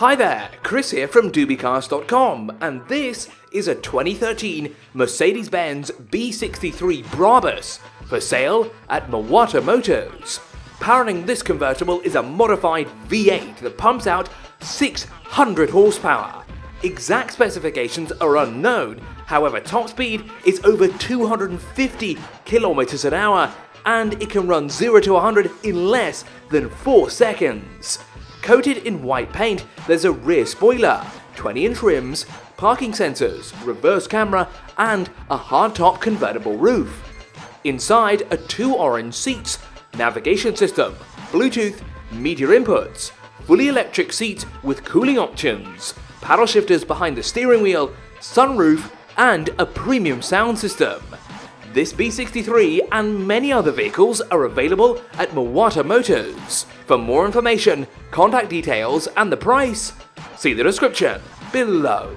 Hi there, Chris here from dubicars.com, and this is a 2013 Mercedes-Benz B63 Brabus for sale at Mawata Motors. Powering this convertible is a modified V8 that pumps out 600 horsepower. Exact specifications are unknown, however top speed is over 250 kilometers an hour and it can run 0 to 100 in less than 4 seconds. Coated in white paint, there's a rear spoiler, 20 inch rims, parking sensors, reverse camera, and a hardtop convertible roof. Inside are two orange seats, navigation system, Bluetooth, media inputs, fully electric seats with cooling options, paddle shifters behind the steering wheel, sunroof, and a premium sound system. This B63 and many other vehicles are available at Mawata Motors. For more information, contact details and the price, see the description below.